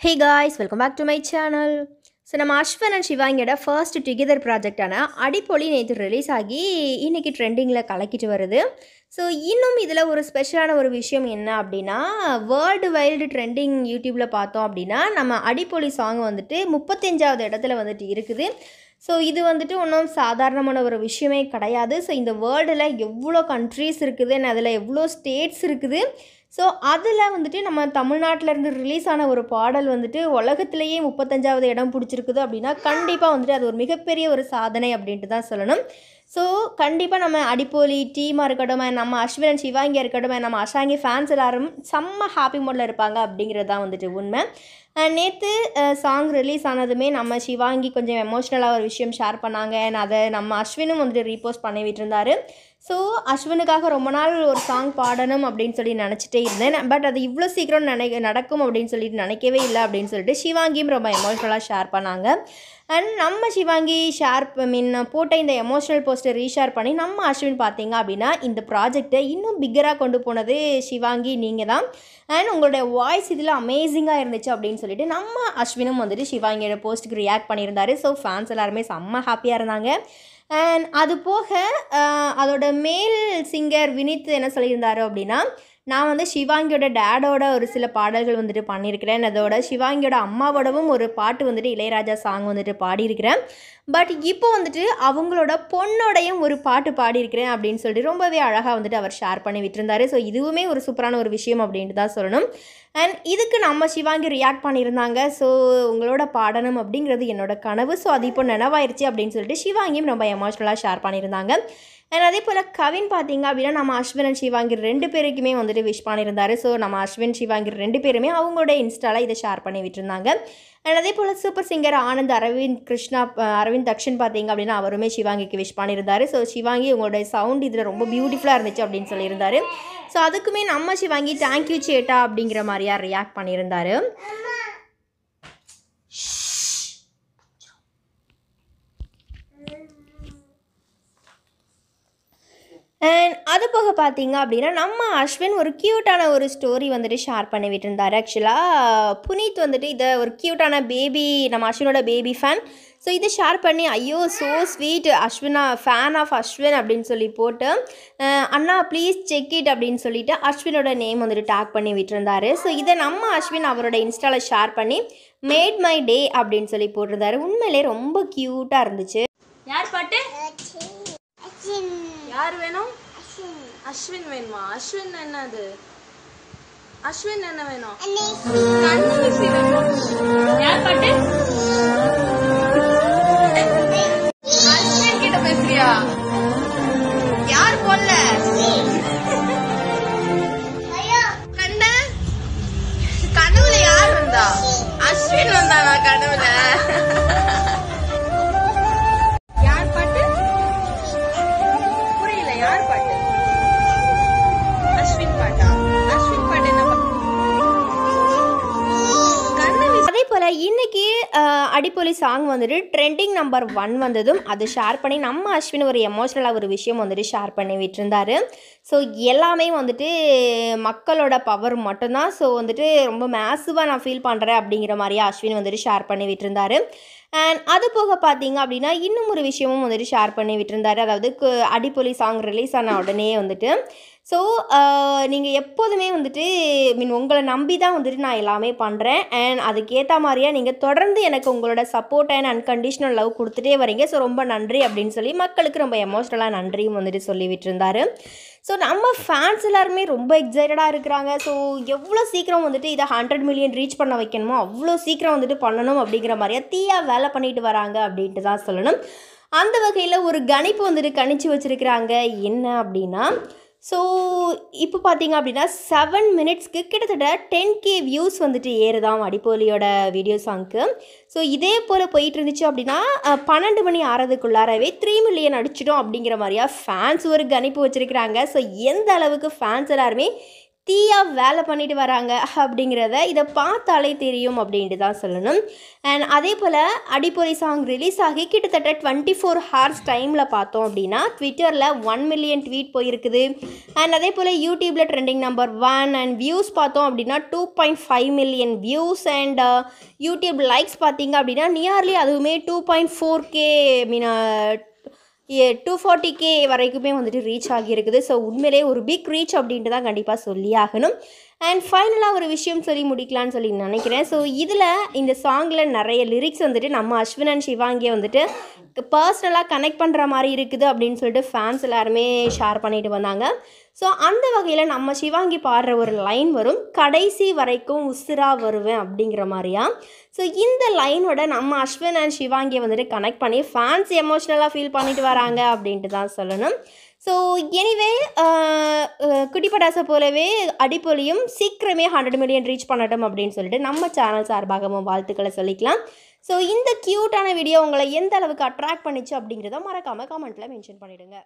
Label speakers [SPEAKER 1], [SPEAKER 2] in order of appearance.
[SPEAKER 1] Hey guys welcome back to my channel so நம்ம Ashwin and சிவாங்கியோட first together ப்ராஜெக்டான அடிப்பொலி நேற்று ரிலீஸ் ஆகி இன்றைக்கி ட்ரெண்டிங்கில் கலக்கிட்டு வருது. ஸோ இன்னும் இதில் ஒரு ஸ்பெஷலான ஒரு விஷயம் என்ன அப்படின்னா வேர்ல்டு வைல்டு ட்ரெண்டிங் யூடியூப்பில் பார்த்தோம் அப்படின்னா நம்ம அடிப்பொலி சாங் வந்துட்டு முப்பத்தஞ்சாவது இடத்துல வந்துட்டு இருக்குது. ஸோ இது வந்துட்டு ஒன்றும் சாதாரணமான ஒரு விஷயமே கிடையாது. ஸோ இந்த வேர்ல்டில் எவ்வளோ கண்ட்ரீஸ் இருக்குது அதில் எவ்வளோ ஸ்டேட்ஸ் இருக்குது. ஸோ அதில் வந்துட்டு நம்ம தமிழ்நாட்டில் இருந்து ரிலீஸ் ஆன ஒரு பாடல் வந்துட்டு உலகத்திலேயே முப்பத்தஞ்சாவது இடம் பிடிச்சிருக்குது அப்படின்னா கண்டிப்பாக வந்துட்டு அது ஒரு மிகப்பெரிய ஒரு சாதனை அப்படின்ட்டு தான் சொல்லணும். ஸோ கண்டிப்பாக நம்ம அடிப்போலி டீமாக இருக்கட்டும் நம்ம அஸ்வினன் சிவாங்கியாக இருக்கட்டும் நம்ம அஷாங்கி ஃபேன்ஸ் எல்லாரும் செம்ம ஹாப்பி மோடில் இருப்பாங்க அப்படிங்கிறது தான் வந்துட்டு உண்மை. நேற்று சாங் ரிலீஸ் ஆனதுமே நம்ம சிவாங்கி கொஞ்சம் எமோஷ்னலாக ஒரு விஷயம் ஷேர் பண்ணாங்க. அதை நம்ம அஸ்வினும் வந்துட்டு ரீபோஸ்ட் பண்ணி விட்டுருந்தாரு ஸோ அஸ்வினுக்காக ரொம்ப நாள் ஒரு சாங் பாடணும் அப்படின்னு சொல்லி நினச்சிட்டே இருந்தேன். பட் அது இவ்வளோ சீக்கிரம் நினை நடக்கும் அப்படின்னு சொல்லிட்டு நினைக்கவே இல்லை அப்படின்னு சொல்லிட்டு சிவாங்கியும் ரொம்ப எமோஷ்னலாக ஷேர் பண்ணாங்க. அண்ட் நம்ம சிவாங்கி ஷேர் மீன் போட்ட இந்த எமோஷனல் போஸ்ட்டை ரீஷேர் பண்ணி நம்ம அஸ்வின் பார்த்தீங்க அப்படின்னா இந்த ப்ராஜெக்டை இன்னும் பிக்கராக கொண்டு போனது சிவாங்கி நீங்கள் தான். அண்ட் உங்களுடைய வாய்ஸ் இதில் அமேசிங்காக இருந்துச்சு அப்படின்னு சொல்லிட்டு நம்ம அஸ்வினும் வந்துட்டு சிவாங்கியோட போஸ்ட்டுக்கு ரியாக்ட் பண்ணியிருந்தாரு. ஸோ ஃபேன்ஸ் எல்லாருமே செம்ம ஹாப்பியாக இருந்தாங்க. அண்ட் அது போக அதோட மேல் சிங்கர் வினித் என்ன சொல்லியிருந்தாரு அப்படின்னா நான் வந்து சிவாங்கியோட டேடோட ஒரு சில பாடல்கள் வந்துட்டு பண்ணியிருக்கிறேன். அதோட சிவாங்கியோட அம்மாவோடவும் ஒரு பாட்டு வந்துட்டு இளையராஜா சாங் வந்துட்டு பாடியிருக்கிறேன். பட் இப்போ வந்துட்டு அவங்களோட பொண்ணோடையும் ஒரு பாட்டு பாடியிருக்கிறேன் அப்படின்னு சொல்லிட்டு ரொம்பவே அழகாக வந்துட்டு அவர் ஷேர் பண்ணி விட்டுருந்தார். ஸோ இதுவுமே ஒரு சூப்பரான ஒரு விஷயம் அப்படின்ட்டு தான் சொல்லணும். அண்ட் இதுக்கு நம்ம சிவாங்கி ரியாக்ட் பண்ணியிருந்தாங்க. ஸோ உங்களோட பாடணும் அப்படிங்கிறது என்னோட கனவு. ஸோ அது இப்போ நினைவாயிருச்சு அப்படின்னு சொல்லிட்டு சிவாங்கியும் ரொம்ப எமோஷ்னலாக ஷேர் பண்ணியிருந்தாங்க. அண்ட் அதே போல் கவின் பார்த்தீங்க அப்படின்னா நம்ம அஸ்வின் அண்ட் ரெண்டு பேருக்குமே வந்துட்டு விஷ் பண்ணியிருந்தார். ஸோ நம்ம அஸ்வின் சிவாங்கி ரெண்டு பேருமே அவங்களோட இன்ஸ்டாவில் இதை ஷேர் பண்ணி விட்டுருந்தாங்க. அண்ட் அதே போல் சூப்பர் சிங்கர் ஆனந்த் அரவிந்த் கிருஷ்ணா அரவிந்த் தக்ஷன் பார்த்தீங்க அப்படின்னா அவருமே சிவாங்கிக்கு விஷ் பண்ணியிருந்தார். ஸோ சிவாங்கி உங்களோட சவுண்ட் இதில் ரொம்ப பியூட்டிஃபுல்லாக இருந்துச்சு அப்படின்னு சொல்லியிருந்தார். ஸோ அதுக்குமே நம்ம சிவாங்கி தேங்க்யூ சேட்டா அப்படிங்கிற மாதிரியா ரியாக்ட் பண்ணியிருந்தாரு. அண்ட் அது போக பார்த்தீங்க அப்படின்னா நம்ம அஸ்வின் ஒரு க்யூட்டான ஒரு ஸ்டோரி வந்துட்டு ஷேர் பண்ணி விட்டுருந்தாரு ஆக்சுவலாக புனீத் வந்துட்டு இதை ஒரு க்யூட்டான பேபி நம்ம அஸ்வினோட பேபி ஃபேன் ஸோ இதை ஷேர் பண்ணி ஐயோ ஸோ ஸ்வீட் அஸ்வினா ஃபேன் ஆஃப் அஸ்வின் அப்படின்னு சொல்லி போட்டு அண்ணா ப்ளீஸ் செக் இட் அப்படின்னு சொல்லிட்டு அஸ்வினோட நேம் வந்துட்டு டேக் பண்ணி விட்டுருந்தாரு. ஸோ இதை நம்ம அஸ்வின் அவரோட இன்ஸ்டாவில் ஷேர் பண்ணி மேட் மை டே அப்படின்னு சொல்லி போட்டிருந்தாரு. உண்மையிலே ரொம்ப க்யூட்டாக இருந்துச்சு.
[SPEAKER 2] யார் பாட்டு? யார் வேணும்? அஸ்வின். வேணுமா? அஸ்வின் என்னது? அஸ்வின் என்ன வேணும்? கண்ணீசி வேணும் யார் பாட்டு?
[SPEAKER 1] இன்னைக்கு அடிப்பொலி சாங் வந்துட்டு ட்ரெண்டிங் நம்பர் ஒன் வந்ததும் அது ஷேர் பண்ணி நம்ம அஸ்வின் ஒரு எமோஷ்னலாக ஒரு விஷயம் வந்துட்டு ஷேர் பண்ணி விட்டுருந்தாரு. ஸோ எல்லாமே வந்துட்டு மக்களோட பவர் மட்டும்தான். ஸோ வந்துட்டு ரொம்ப மேசிவாக நான் ஃபீல் பண்ணுறேன் அப்படிங்கிற மாதிரியே அஸ்வின் வந்துட்டு ஷேர் பண்ணி விட்டுருந்தாரு. அண்ட் அது போக பார்த்தீங்க அப்படின்னா இன்னும் ஒரு விஷயமும் வந்துட்டு ஷேர் பண்ணி விட்டுருந்தாரு. அதாவது அடிப்பொலி சாங் ரிலீஸ் ஆன உடனே வந்துட்டு ஸோ uh, நீங்கள் எப்போதுமே வந்துட்டு மீன் உங்களை நம்பி தான் வந்துட்டு நான் எல்லாமே பண்ணுறேன் அண்ட் அதுக்கேற்ற மாதிரியா நீங்கள் தொடர்ந்து எனக்கு உங்களோட சப்போர்ட் அண்ட் அன்கண்டிஷ்னல் லவ் கொடுத்துட்டே வரீங்க. ஸோ ரொம்ப நன்றி அப்படின்னு சொல்லி மக்களுக்கு ரொம்ப எமோஷ்னலாக நன்றியும் வந்துட்டு சொல்லிவிட்டிருந்தாரு ஸோ நம்ம ஃபேன்ஸ் எல்லாருமே ரொம்ப எக்ஸைட்டடாக இருக்கிறாங்க. ஸோ எவ்வளோ சீக்கிரம் வந்துட்டு இதை ஹண்ட்ரட் மில்லியன் ரீச் பண்ண வைக்கணுமோ அவ்வளோ சீக்கிரம் வந்துட்டு பண்ணணும் அப்படிங்கிற மாதிரியா தீயாக வேலை பண்ணிட்டு வராங்க அப்படின்ட்டு தான் சொல்லணும். அந்த வகையில் ஒரு கணிப்பு வந்துட்டு கணிச்சு வச்சுருக்கிறாங்க. என்ன அப்படின்னா ஸோ இப்போ பார்த்தீங்க அப்படின்னா செவன் மினிட்ஸ்க்கு கிட்டத்தட்ட டென் கே வியூஸ் வந்துட்டு ஏறுதாம் அடிப்போலியோட வீடியோ சாங்க்கு ஸோ இதே போல் போயிட்டு இருந்துச்சு அப்படின்னா பன்னெண்டு மணி ஆறதுக்குள்ளாரவே த்ரீ மில்லியன் அடிச்சிடும் அப்படிங்கிற மாதிரியா ஃபேன்ஸ் ஒரு கணிப்பு வச்சுருக்கிறாங்க. ஸோ எந்த அளவுக்கு ஃபேன்ஸ் எல்லாருமே தீயாக வேலை பண்ணிட்டு வராங்க அப்படிங்கிறத இதை பார்த்தாலே தெரியும் அப்படின்ட்டு தான் சொல்லணும். அண்ட் அதே போல் அடிப்பொறி சாங் ரிலீஸ் ஆகி கிட்டத்தட்ட டுவெண்ட்டி ஃபோர் ஹார்ஸ் டைமில் பார்த்தோம் அப்படின்னா ட்விட்டரில் ஒன் மில்லியன் ட்வீட் போயிருக்குது. அண்ட் அதே போல் யூடியூப்பில் trending number one and views பார்த்தோம் அப்படின்னா two point five million views and YouTube likes பார்த்தீங்க அப்படின்னா நியர்லி அதுவுமே two point four K mean two forty K வரைக்குமே வந்துட்டு ரீச் ஆகியிருக்குது. ஸோ உண்மையிலே ஒரு பிக் ரீச் அப்படின்ட்டு தான் கண்டிப்பாக சொல்லி ஆகணும் அண்ட் ஃபைனலாக ஒரு விஷயம் சொல்லி முடிக்கலான்னு சொல்லி நினைக்கிறேன். ஸோ இதில் இந்த சாங்கில் நிறைய லிரிக்ஸ் வந்துட்டு நம்ம அஸ்வின் அண்ட் சிவாங்கியை வந்துட்டு பர்சனலாக கனெக்ட் பண்ணுற மாதிரி இருக்குது அப்படின்னு சொல்லிட்டு ஃபேன்ஸ் எல்லாருமே ஷேர் பண்ணிட்டு வந்தாங்க. ஸோ அந்த வகையில் நம்ம சிவாங்கி பாடுற ஒரு லைன் வரும் கடைசி வரைக்கும் உசுரா வருவேன் அப்படிங்கிற மாதிரியா? ஸோ இந்த லைனோட நம்ம அஸ்வின் அண்ட் சிவாங்கியை வந்துட்டு கனெக்ட் பண்ணி ஃபேன்ஸ் எமோஷ்னலாக ஃபீல் பண்ணிட்டு வராங்க அப்படின்ட்டு தான் சொல்லணும். ஸோ எனிவே uh, uh, குட்டிப்படாசை போலவே அடிப்பொலியும் சீக்கிரமே ஹண்ட்ரட் மில்லியன் ரீச் பண்ணட்டும் அப்படின்னு சொல்லிட்டு நம்ம சேனல் சார்பாகவும் வாழ்த்துக்களை சொல்லிக்கலாம். ஸோ இந்த க்யூட்டான வீடியோ உங்களை எந்த அளவுக்கு அட்ராக்ட் பண்ணிச்சு அப்படிங்கிறத மறக்காமல் கமெண்ட்டில் மென்ஷன் பண்ணிவிடுங்க